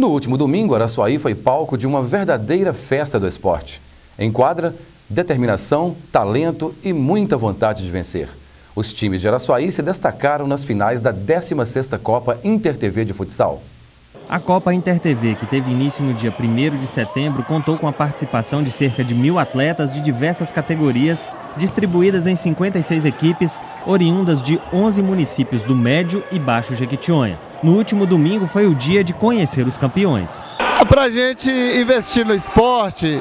No último domingo, Araçuaí foi palco de uma verdadeira festa do esporte. Em quadra, determinação, talento e muita vontade de vencer. Os times de Araçuaí se destacaram nas finais da 16ª Copa InterTV de Futsal. A Copa InterTV, que teve início no dia 1 de setembro, contou com a participação de cerca de mil atletas de diversas categorias, distribuídas em 56 equipes, oriundas de 11 municípios do Médio e Baixo Jequitinhonha. No último domingo foi o dia de conhecer os campeões. Para a gente investir no esporte,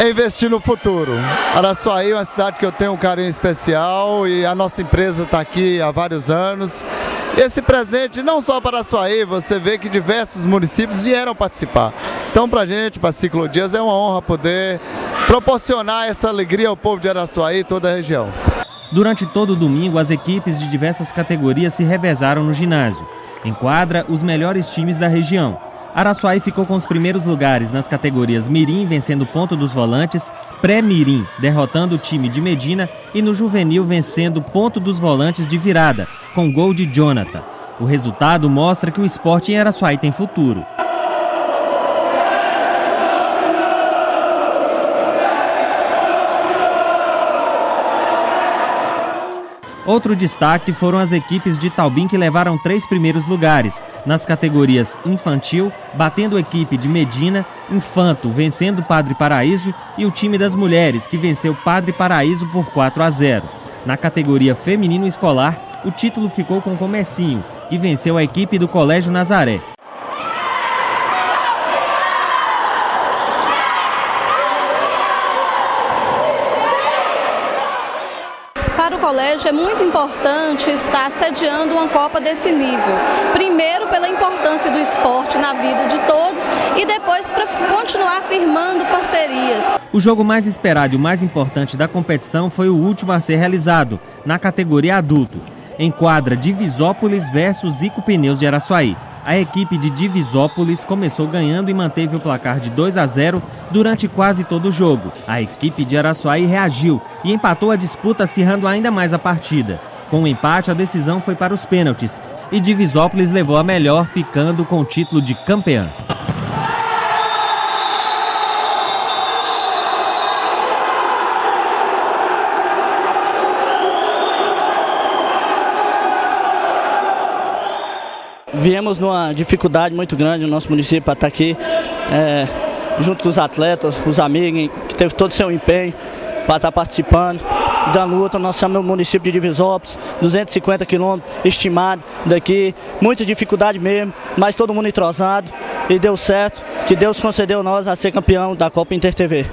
é investir no futuro. Araçuaí é uma cidade que eu tenho um carinho especial e a nossa empresa está aqui há vários anos. Esse presente não só para Araçuaí, você vê que diversos municípios vieram participar. Então para a gente, para Ciclo Dias, é uma honra poder proporcionar essa alegria ao povo de Araçuaí e toda a região. Durante todo o domingo, as equipes de diversas categorias se revezaram no ginásio. Em quadra, os melhores times da região. Araçuaí ficou com os primeiros lugares nas categorias Mirim, vencendo o ponto dos volantes, Pré-Mirim, derrotando o time de Medina e no Juvenil, vencendo o ponto dos volantes de virada, com gol de Jonathan. O resultado mostra que o esporte em Araçuaí tem futuro. Outro destaque foram as equipes de Taubim que levaram três primeiros lugares, nas categorias infantil, batendo a equipe de Medina, infanto, vencendo Padre Paraíso e o time das mulheres, que venceu Padre Paraíso por 4 a 0. Na categoria feminino escolar, o título ficou com o Comecinho, que venceu a equipe do Colégio Nazaré. Para o colégio é muito importante estar sediando uma Copa desse nível. Primeiro, pela importância do esporte na vida de todos e depois para continuar firmando parcerias. O jogo mais esperado e o mais importante da competição foi o último a ser realizado, na categoria adulto. Em quadra Divisópolis versus Zico Pneus de Araçuaí. A equipe de Divisópolis começou ganhando e manteve o placar de 2 a 0 durante quase todo o jogo. A equipe de Araçuaí reagiu e empatou a disputa, acirrando ainda mais a partida. Com o empate, a decisão foi para os pênaltis e Divisópolis levou a melhor, ficando com o título de campeã. Viemos numa dificuldade muito grande no nosso município para estar aqui, é, junto com os atletas, os amigos, que teve todo o seu empenho para estar participando da luta. Nós somos no município de Divisópolis, 250 quilômetros estimado daqui, muita dificuldade mesmo, mas todo mundo entrosado e deu certo, que Deus concedeu nós a ser campeão da Copa Inter TV.